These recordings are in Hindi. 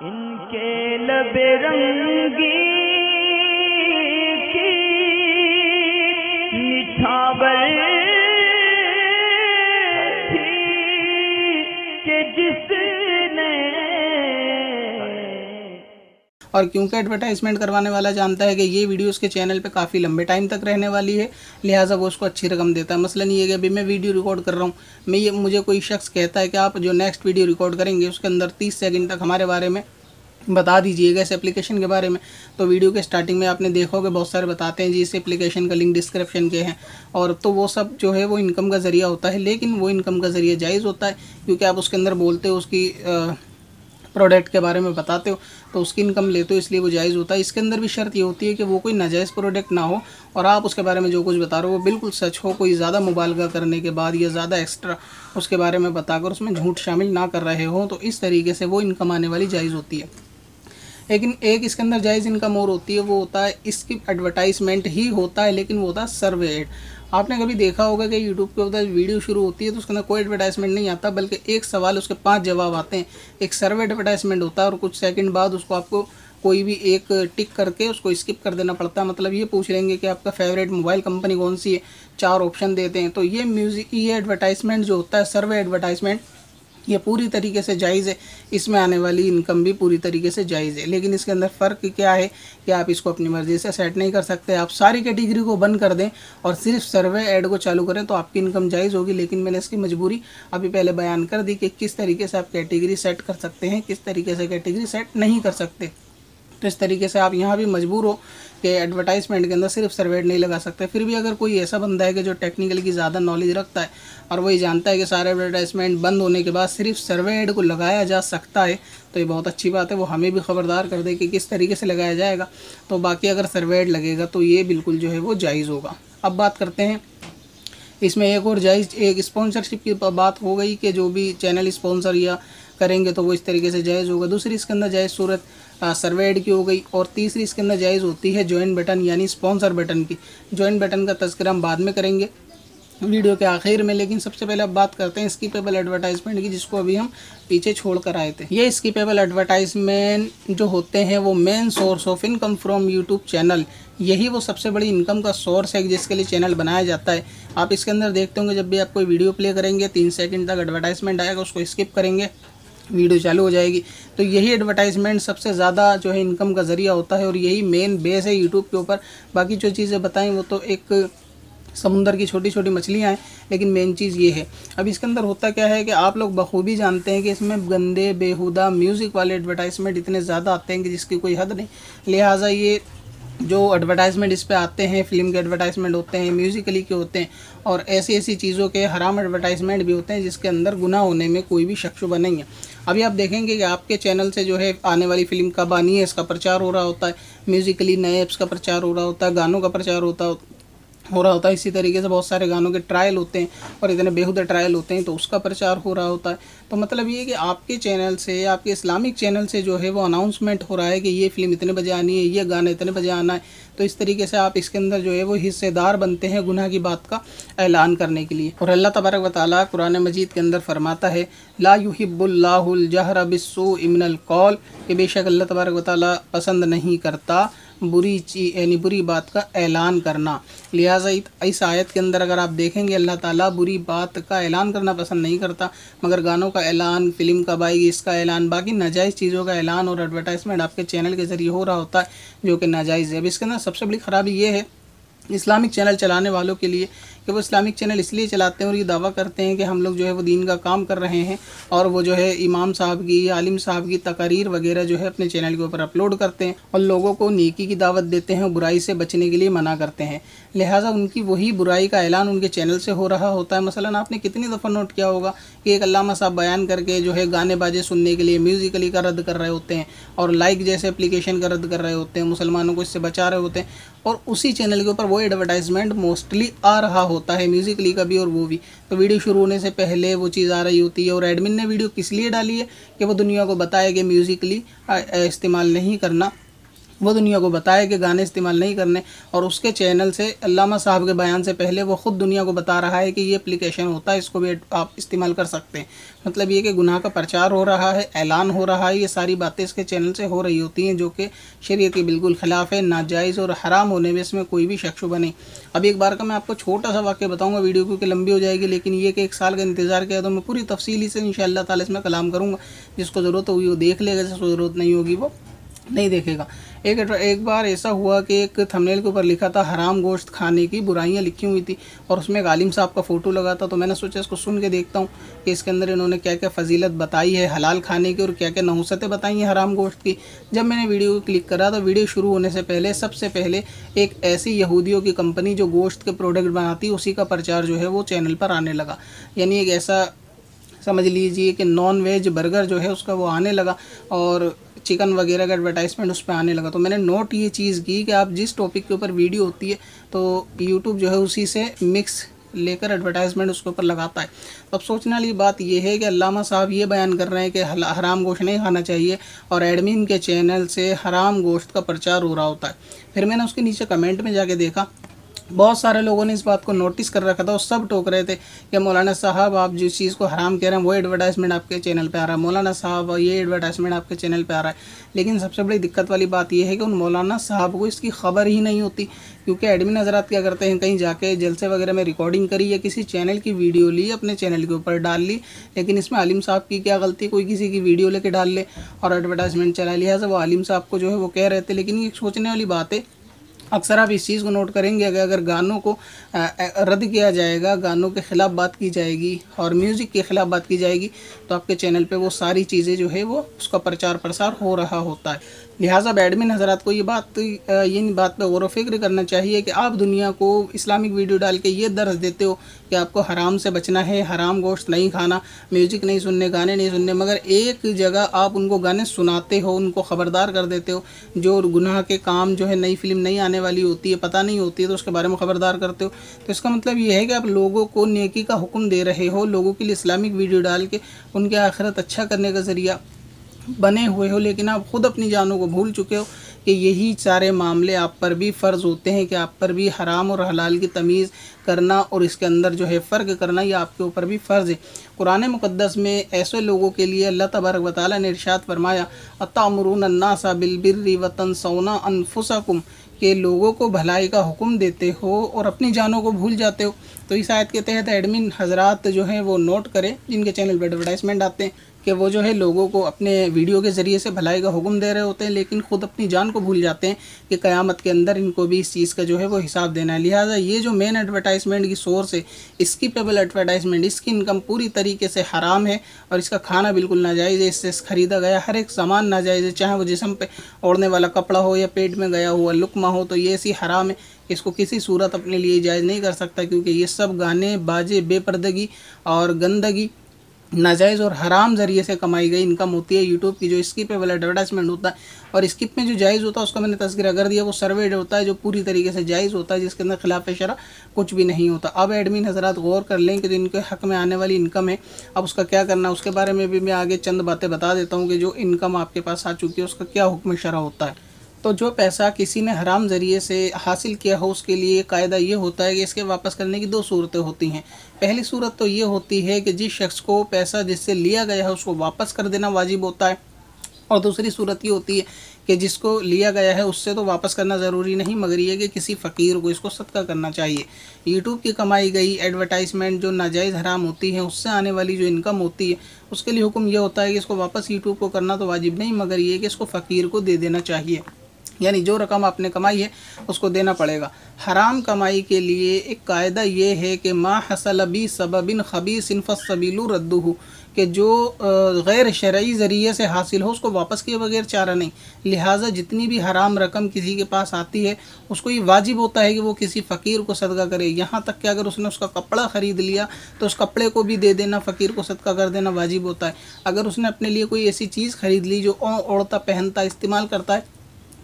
इनके लबे रंगी और क्योंकि एडवर्टाइजमेंट करवाने वाला जानता है कि ये वीडियो उसके चैनल पे काफ़ी लंबे टाइम तक रहने वाली है, लिहाजा वो उसको अच्छी रकम देता है। मसलन ये कि अभी मैं वीडियो रिकॉर्ड कर रहा हूँ, मैं ये, मुझे कोई शख्स कहता है कि आप जो नेक्स्ट वीडियो रिकॉर्ड करेंगे, उसके अंदर तीस सेकेंड तक हमारे बारे में बता दीजिएगा इस एप्लीकेशन के बारे में। तो वीडियो के स्टार्टिंग में आपने देखा होगा, बहुत सारे बताते हैं जी, इस एप्लीकेशन का लिंक डिस्क्रिप्शन के हैं। और तो वो सब जो है, वो इनकम का ज़रिया होता है, लेकिन वो इनकम का ज़रिया जायज़ होता है, क्योंकि आप उसके अंदर बोलते हो उसकी प्रोडक्ट के बारे में बताते हो तो उसकी इनकम लेते हो, इसलिए वो जायज़ होता है। इसके अंदर भी शर्त ये होती है कि वो कोई नाजायज़ प्रोडक्ट ना हो, और आप उसके बारे में जो कुछ बता रहे हो, वो बिल्कुल सच हो, कोई ज़्यादा मुबालगा करने के बाद या ज़्यादा एक्स्ट्रा उसके बारे में बताकर उसमें झूठ शामिल ना कर रहे हो तो इस तरीके से वो इनकम आने वाली जायज़ होती है। लेकिन एक इसके अंदर जायज़ इनकम और होती है, वो होता है, इसकी एडवर्टाइजमेंट ही होता है, लेकिन वो होता है सर्वे एड आपने कभी देखा होगा कि यूट्यूब के ऊपर वीडियो शुरू होती है तो उसके अंदर कोई एडवर्टाइजमेंट नहीं आता, बल्कि एक सवाल, उसके पाँच जवाब आते हैं। एक सर्वे एडवर्टाइजमेंट होता है और कुछ सेकंड बाद उसको आपको कोई भी एक टिक करके उसको स्किप कर देना पड़ता है। मतलब ये पूछ लेंगे कि आपका फेवरेट मोबाइल कंपनी कौन सी है? चार ऑप्शन देते हैं। तो ये म्यूज़िक ये एडवर्टाइजमेंट जो होता है सर्वे एडवर्टाइजमेंट ये पूरी तरीके से जायज़ है। इसमें आने वाली इनकम भी पूरी तरीके से जायज़ है। लेकिन इसके अंदर फ़र्क क्या है कि आप इसको अपनी मर्ज़ी से सेट नहीं कर सकते। आप सारी कैटेगरी को बंद कर दें और सिर्फ़ सर्वे ऐड को चालू करें तो आपकी इनकम जायज़ होगी। लेकिन मैंने इसकी मजबूरी अभी पहले बयान कर दी कि किस तरीके से आप कैटेगरी सेट कर सकते हैं, किस तरीके से कैटेगरी सेट नहीं कर सकते। तो इस तरीके से आप यहाँ भी मजबूर हो कि एडवर्टाइजमेंट के अंदर सिर्फ़ सर्वेट नहीं लगा सकते। फिर भी अगर कोई ऐसा बंदा है कि जो टेक्निकल की ज़्यादा नॉलेज रखता है और वही जानता है कि सारे एडवर्टाइजमेंट बंद होने के बाद सिर्फ़ सर्वे को लगाया जा सकता है तो ये बहुत अच्छी बात है। वो हमें भी खबरदार कर दे कि किस तरीके से लगाया जाएगा। तो बाकी अगर सर्वे लगेगा तो ये बिल्कुल जो है वो जायज़ होगा। अब बात करते हैं, इसमें एक और जायज़, एक स्पॉन्सरशिप की बात हो गई कि जो भी चैनल स्पॉन्सर या करेंगे तो वो इस तरीके से जायज़ होगा। दूसरी, इसके अंदर जायज़ सूरत सर्वेड की हो गई और तीसरी इसके अंदर जायज़ होती है ज्वाइन बटन यानी स्पॉन्सर बटन की। ज्वाइन बटन का तस्करा हम बाद में करेंगे वीडियो के आखिर में, लेकिन सबसे पहले अब बात करते हैं स्कीपेबल एडवर्टाइजमेंट की, जिसको अभी हम पीछे छोड़ कर आए थे। ये स्कीपेबल एडवर्टाइजमेंट जो होते हैं, वो main source of income from YouTube channel यही वो सबसे बड़ी इनकम का सोर्स है जिसके लिए चैनल बनाया जाता है। आप इसके अंदर देखते होंगे, जब भी आप कोई वीडियो प्ले करेंगे, तीन सेकंड तक एडवर्टाइजमेंट आएगा, उसको स्किप करेंगे। वीडियो चालू हो जाएगी। तो यही एडवर्टाइजमेंट सबसे ज़्यादा जो है इनकम का ज़रिया होता है और यही मेन बेस है यूट्यूब के ऊपर। बाकी जो चीज़ें बताएँ, वो तो एक समुंदर की छोटी छोटी मछलियाँ हैं, लेकिन मेन चीज़ ये है। अब इसके अंदर होता क्या है कि आप लोग बखूबी जानते हैं कि इसमें गंदे, बेहुदा म्यूज़िक वाले एडवर्टाइजमेंट इतने ज़्यादा आते हैं कि जिसकी कोई हद नहीं। लिहाजा ये जो एडवर्टाइजमेंट इस पर आते हैं फ़िल्म के एडवर्टाइजमेंट होते हैं म्यूज़िकली के होते हैं, और ऐसी ऐसी चीज़ों के हराम एडवर्टाइजमेंट भी होते हैं जिसके अंदर गुनाह होने में कोई भी शक शुबा नहीं है। अभी आप देखेंगे कि आपके चैनल से जो है आने वाली फ़िल्म कब आनी है, इसका प्रचार हो रहा होता है। म्यूज़िकली नए ऐप्स का प्रचार हो रहा होता है, गानों का प्रचार होता हो रहा होता है। इसी तरीके से बहुत सारे गानों के ट्रायल होते हैं और इतने बेहुदा ट्रायल होते हैं तो उसका प्रचार हो रहा होता है। तो मतलब ये कि आपके चैनल से, आपके इस्लामिक चैनल से जो है वो अनाउंसमेंट हो रहा है कि ये फ़िल्म इतने बजे आनी है, ये गाना इतने बजे आना है। तो इस तरीके से आप इसके अंदर जो है वो हिस्सेदार बनते हैं गुनाह की बात का ऐलान करने के लिए। और अल्लाह तबारक वाली कुरान मजीद के अंदर फरमाता है, ला युहिब्बुल्लाहुल बिस्सू इमिनल कौल कि बेशक अल्लाह तबारक वाली पसंद नहीं करता बुरी चीज़ यानी बुरी बात का ऐलान करना। लिहाजा इस आयत के अंदर अगर आप देखेंगे, अल्लाह ताला बुरी बात का ऐलान करना पसंद नहीं करता, मगर गानों का ऐलान, फ़िल्म कब आएगी इसका ऐलान, बाकी नाजायज़ चीज़ों का ऐलान और एडवर्टाइजमेंट आपके चैनल के ज़रिए हो रहा होता है, जो कि नाजायज़ है। अब इसके अंदर सबसे बड़ी ख़राबी ये है, इस्लामिक चैनल चलाने वालों के लिए कि वो इस्लामिक चैनल इसलिए चलाते हैं और ये दावा करते हैं कि हम लोग जो है वो दीन का काम कर रहे हैं और वो जो है इमाम साहब की, आलिम साहब की तकारीर वगैरह जो है अपने चैनल के ऊपर अपलोड करते हैं और लोगों को नेकी की दावत देते हैं और बुराई से बचने के लिए मना करते हैं। लिहाजा उनकी वही बुराई का ऐलान उनके चैनल से हो रहा होता है। मसलन आपने कितनी दफ़ा नोट किया होगा कि एक अलामा साहब बयान करके जो है गाने बाजे सुनने के लिए म्यूज़िकली का रद्द कर रहे होते हैं और लाइक जैसे एप्लीकेशन का रद्द कर रहे होते हैं, मुसलमानों को इससे बचा रहे होते हैं और उसी चैनल के ऊपर वो एडवर्टाइजमेंट मोस्टली आ रहा होता है म्यूज़िकली का भी और वो भी। तो वीडियो शुरू होने से पहले वो चीज़ आ रही होती है और एडमिन ने वीडियो किस लिए डाली है कि वो दुनिया को बताए कि म्यूज़िकली इस्तेमाल नहीं करना। वो दुनिया को बताया कि गाने इस्तेमाल नहीं करने, और उसके चैनल से, अल्लामा साहब के बयान से पहले वो ख़ुद दुनिया को बता रहा है कि ये एप्लीकेशन होता है, इसको भी आप इस्तेमाल कर सकते हैं। मतलब ये कि गुनाह का प्रचार हो रहा है, ऐलान हो रहा है, ये सारी बातें इसके चैनल से हो रही होती हैं, जो कि शरीय के बिल्कुल ख़िलाफ़ है, नाजायज़ और हराम होने में इसमें कोई भी शख्स बने। अब एक बार का मैं आपको छोटा सा वाक्य बताऊँगा, वीडियो क्योंकि लंबी हो जाएगी, लेकिन ये कि एक साल का इंतज़ार किया तो मैं पूरी तफसीली से इन ताला इसमें कलाम करूँगा। जिसको ज़रूरत होगी वो देख लेगा, जिसको ज़रूरत नहीं होगी वो नहीं देखेगा। एक एक बार ऐसा हुआ कि एक थंबनेल के ऊपर लिखा था, हराम गोश्त खाने की बुराइयाँ लिखी हुई थी। और उसमें आलिम साहब का फ़ोटो लगा था तो मैंने सोचा इसको सुन के देखता हूँ कि इसके अंदर इन्होंने क्या क्या फजीलत बताई है, हलाल खाने की और क्या क्या नहुसतें बताई हैं हराम गोश्त की। जब मैंने वीडियो क्लिक करा तो वीडियो शुरू होने से पहले, सबसे पहले एक ऐसी यहूदियों की कंपनी जो गोश्त के प्रोडक्ट बनाती, उसी का प्रचार जो है वो चैनल पर आने लगा। यानी एक ऐसा, समझ लीजिए कि नॉन वेज बर्गर जो है उसका वो आने लगा और चिकन वगैरह का एडवर्टाइजमेंट उस पर आने लगा। तो मैंने नोट ये चीज़ की कि आप जिस टॉपिक के ऊपर वीडियो होती है तो यूट्यूब जो है उसी से मिक्स लेकर एडवर्टाइजमेंट उसके ऊपर लगाता है। अब सोचने वाली बात यह है कि अल्लामा साहब ये बयान कर रहे हैं कि हराम गोश्त नहीं खाना चाहिए और एडमिन के चैनल से हराम गोश्त का प्रचार हो रहा होता है। फिर मैंने उसके नीचे कमेंट में जाके देखा बहुत सारे लोगों ने इस बात को नोटिस कर रखा था और सब टोक रहे थे कि मौलाना साहब, आप जिस चीज़ को हराम कह रहे हैं, वो एडवर्टाइजमेंट आपके चैनल पे आ रहा है। मौलाना साहब, ये एडवर्टाइजमेंट आपके चैनल पे आ रहा है। लेकिन सबसे बड़ी दिक्कत वाली बात यह है कि उन मौलाना साहब को इसकी खबर ही नहीं होती, क्योंकि एडमिन हजरात क्या करते हैं, कहीं जाके जलसे वगैरह में रिकॉर्डिंग करी या किसी चैनल की वीडियो ली, अपने चैनल के ऊपर डाल ली, लेकिन इसमें आलिम साहब की क्या गलती कोई किसी की वीडियो लेके डाल ले और एडवर्टाइजमेंट चला लिया। वो आलिम साहब को जो है वो कह रहे थे, लेकिन ये सोचने वाली बात है अक्सर आप इस चीज़ को नोट करेंगे कि अगर गानों को रद्द किया जाएगा, गानों के ख़िलाफ़ बात की जाएगी और म्यूज़िक के ख़िलाफ़ बात की जाएगी तो आपके चैनल पे वो सारी चीज़ें जो है वो उसका प्रचार प्रसार हो रहा होता है। लिहाजा बैडमिन हजरात को ये बात इन बात पर गौर फ़िक्र करना चाहिए कि आप दुनिया को इस्लामिक वीडियो डाल के ये दर्ज देते हो कि आपको हराम से बचना है, हराम गोश्त नहीं खाना, म्यूज़िक नहीं सुनने, गाने नहीं सुनने, मगर एक जगह आप उनको गाने सुनाते हो, उनको ख़बरदार कर देते हो, जो गुनाह के काम जो है, नई फ़िल्म नहीं आने वाली होती है, पता नहीं होती है तो उसके बारे में ख़बरदार करते हो। तो इसका मतलब ये है कि आप लोगों को नेकी का हुक्म दे रहे हो, लोगों के लिए इस्लामिक वीडियो डाल के, उनके आखिरत अच्छा करने का ज़रिया बने हुए हो, लेकिन आप खुद अपनी जानों को भूल चुके हो कि यही सारे मामले आप पर भी फ़र्ज़ होते हैं कि आप पर भी हराम और हलाल की तमीज़ करना और इसके अंदर जो है फ़र्क करना, ये आपके ऊपर भी फ़र्ज़ है। कुरान मुक़दस में ऐसे लोगों के लिए अल्लाह तबारक वाली ने इरशाद फरमाया, अतमरून अतामरून्नासा बिलबिर वतन सोना अनफुसकुम के लोगों को भलाई का हुक्म देते हो और अपनी जानों को भूल जाते हो तो इस आयत के तहत एडमिन हजरात जो हैं वो नोट करें, जिनके चैनल पर एडवर्टाइजमेंट आते हैं, कि वो जो है लोगों को अपने वीडियो के ज़रिए से भलाई का हुक्म दे रहे होते हैं, लेकिन ख़ुद अपनी जान को भूल जाते हैं कि क़यामत के अंदर इनको भी इस चीज़ का जो है वो हिसाब देना है। लिहाजा ये जो मेन एडवर्टाइजमेंट की सोर्स है स्कीपेबल एडवर्टाइजमेंट इसकी इनकम पूरी तरीके से हराम है और इसका खाना बिल्कुल नाजायज़ है, इससे ख़रीदा गया हर एक सामान नाजायज़ है, चाहे वो जिसम पर ओढ़ने वाला कपड़ा हो या पेट में गया हुआ लुकमा हो तो ये ऐसी हराम है इसको किसी सूरत अपने लिए जायज़ नहीं कर सकता क्योंकि ये सब गाने बाजे, बेपर्दगी और गंदगी, नाजायज़ और हराम ज़रिए से कमाई गई। इनकम होती है यूट्यूब की जो स्किप वाला एडवर्टाइजमेंट होता है। और स्किप में जो जायज़ होता है, उसका मैंने तस्करा कर दिया, वो सर्वेड होता है जो पूरी तरीके से जायज़ होता है, जिसके अंदर खिलाफ शरा कुछ भी नहीं होता। अब एडमिन हजरात गौर कर लें कि जो इनके हक़ में आने वाली इनकम है, अब उसका क्या करना है, उसके बारे में भी मैं आगे चंद बातें बता देता हूँ कि जो इनकम आपके पास आ चुकी है, उसका क्या हुक्म शरा होता है। तो जो पैसा किसी ने हराम ज़रिए से हासिल किया हो, उसके लिए कायदा ये होता है कि इसके वापस करने की दो सूरतें होती हैं। पहली सूरत तो ये होती है कि जिस शख्स को पैसा जिससे लिया गया है, उसको वापस कर देना वाजिब होता है। और दूसरी सूरत ये होती है कि जिसको लिया गया है, उससे तो वापस करना ज़रूरी नहीं, मगर ये कि किसी फ़कीर को इसको सदका करना चाहिए। यूट्यूब की कमाई गई एडवर्टाइजमेंट जो नाजायज़ हराम होती है, उससे आने वाली जो इनकम होती है, उसके लिए हुक्म यह होता है कि इसको वापस यूट्यूब को करना तो वाजिब नहीं, मगर ये कि इसको फ़कीर को दे देना चाहिए। यानी जो रकम आपने कमाई है, उसको देना पड़ेगा। हराम कमाई के लिए एक कायदा ये है कि माँ हसलबी सबबिन खबीस सबीलू रद्दू कि जो गैर शर्य ज़रिए से हासिल हो, उसको वापस किए बगैर चारा नहीं। लिहाजा जितनी भी हराम रकम किसी के पास आती है, उसको ये वाजिब होता है कि वो किसी फ़कीर को सदका करे। यहाँ तक कि अगर उसने उसका कपड़ा ख़रीद लिया तो उस कपड़े को भी दे देना, फ़कीर को सदका कर देना वाजिब होता है। अगर उसने अपने लिए कोई ऐसी चीज़ ख़रीद ली जो ओढ़ता पहनता, इस्तेमाल करता है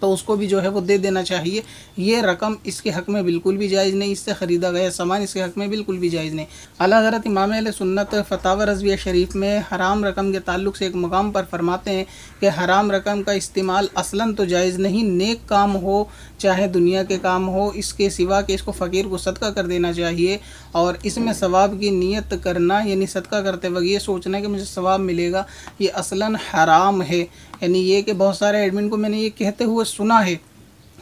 तो उसको भी जो है वो दे देना चाहिए। ये रकम इसके हक में बिल्कुल भी जायज़ नहीं, इससे ख़रीदा गया सामान इसके हक में बिल्कुल भी जायज़ नहीं। अला हज़रत इमाम सुन्नत फतावा रजविया शरीफ में हराम रकम के ताल्लुक से एक मकाम पर फरमाते हैं कि हराम रकम का इस्तेमाल असला तो जायज़ नहीं, नेक काम हो, चाहे दुनिया के काम हो, इसके सिवा कि इसको फ़कीर को सदका कर देना चाहिए। और इसमें सवाब की नीयत करना, यानी सदका करते वक्त ये सोचना कि मुझे सवाब मिलेगा ये असला हराम है। यानी ये कि बहुत सारे एडमिन को मैंने ये कहते हुए सुना है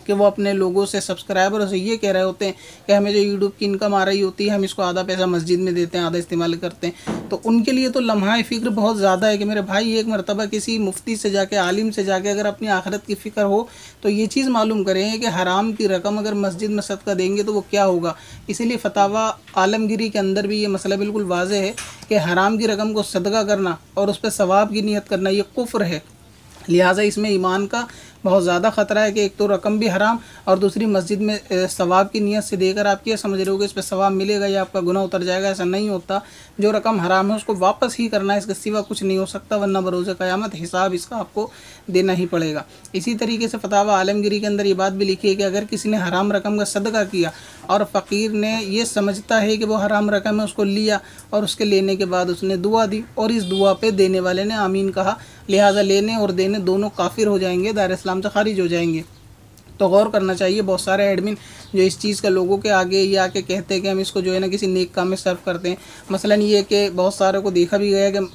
कि वो अपने लोगों से सब्सक्राइबरों से ये कह रहे होते हैं कि हमें जो यूट्यूब की इनकम आ रही होती है, हम इसको आधा पैसा मस्जिद में देते हैं, आधा इस्तेमाल करते हैं। तो उनके लिए तो लम्हा फ़िक्र बहुत ज़्यादा है कि मेरे भाई एक मरतबा किसी मुफ्ती से जाके, आलिम से जाके अगर अपनी आखरत की फ़िक्र हो तो ये चीज़ मालूम करें कि हराम की रकम अगर मस्जिद में सदका देंगे तो वो क्या होगा? इसीलिए फतावा आलमगिरी के अंदर भी ये मसला बिल्कुल वाज है कि हराम की रकम को सदका करना और उस पर सवाब की नीयत करना, ये कुफ्र है। लिहाजा इसमें ईमान का बहुत ज़्यादा ख़तरा है कि एक तो रकम भी हराम और दूसरी मस्जिद में सवाब की नीयत से देकर आप ये समझ रहे हो कि इस पर सवाब मिलेगा या आपका गुना उतर जाएगा, ऐसा नहीं होता। जो रकम हराम है उसको वापस ही करना है, इसके सिवा कुछ नहीं हो सकता, वरना बरोज़ क़यामत हिसाब इसका आपको देना ही पड़ेगा। इसी तरीके से फतावा आलमगिरी के अंदर ये बात भी लिखी है कि अगर किसी ने हराम रकम का सदका किया और फ़कीर ने ये समझता है कि वो हराम रकम है, उसको लिया और उसके लेने के बाद उसने दुआ दी और इस दुआ पे देने वाले ने आमीन कहा, लिहाजा लेने और देने दोनों काफिर हो जाएँगे, दार इस्लाम से खारिज हो जाएँगे। तो गौर करना चाहिए, बहुत सारे एडमिन जो इस चीज़ का लोगों के आगे ये आके कहते हैं कि हम इसको जो है ना किसी नेक काम में सर्व करते हैं। मसलन ये कि बहुत सारे को देखा भी गया कि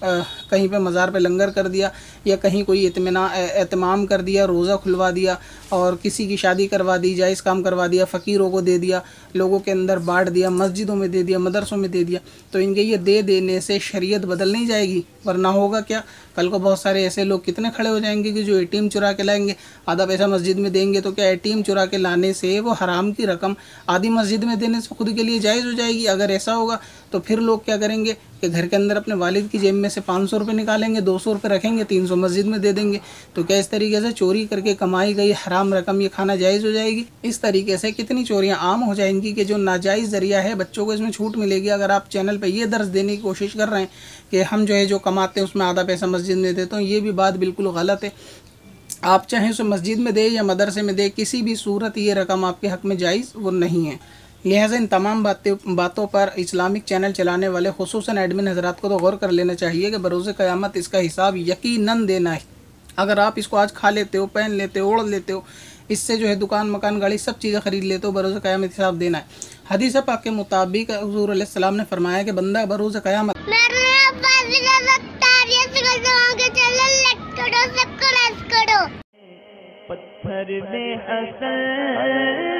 कहीं पे मज़ार पे लंगर कर दिया या कहीं कोई इतमान एहतमाम कर दिया, रोज़ा खुलवा दिया और किसी की शादी करवा दी, जायज़ काम करवा दिया, फ़कीरों को दे दिया, लोगों के अंदर बांट दिया, मस्जिदों में दे दिया, मदरसों में दे दिया तो इनके ये दे देने से शरीयत बदल नहीं जाएगी, वरना होगा क्या? कल को बहुत सारे ऐसे लोग कितने खड़े हो जाएँगे कि जो एटीएम चुरा के लाएँगे, आधा पैसा मस्जिद में देंगे तो क्या एटीएम चुरा के लाने से वो हराम की रकम आधी मस्जिद में देने से खुद के लिए जायज़ हो जाएगी। अगर ऐसा होगा तो फिर लोग क्या करेंगे कि घर के अंदर अपने वालिद की जेब में से पाँच सौ रुपये निकालेंगे, दो सौ रुपये रखेंगे, तीन सौ मस्जिद में दे देंगे। तो क्या इस तरीके से चोरी करके कमाई गई हराम रकम ये खाना जायज़ हो जाएगी? इस तरीके से कितनी चोरियाँ आम हो जाएँगी कि जो नाजायज़ ज़रिया है, बच्चों को इसमें छूट मिलेगी। अगर आप चैनल पर ये दर्ज देने की कोशिश कर रहे हैं कि हम जो है जो कमाते हैं, उसमें आधा पैसा मस्जिद में देते हैं ये भी बात बिल्कुल गलत है। आप चाहें उसे मस्जिद में दे या मदरसे में दे, किसी भी सूरत ये रकम आपके हक में जायज़ वो नहीं है। लिहाजा इन तमाम बातें, बातों पर इस्लामिक चैनल चलाने वाले खसूस एडमिन हजरात को तो गौर कर लेना चाहिए कि बरोज़ क़यामत इसका हिसाब यकीनन देना है। अगर आप इसको आज खा लेते हो, पहन लेते हो, ओढ़ लेते हो, इससे जो है दुकान, मकान, गाड़ी, सब चीज़ें खरीद लेते हो, बरोज़ क़यामत हिसाब देना है। हदीस पाक के मुताबिक हजूर ने फरमाया कि बंदा बरोज़ क़यामत पत्थर में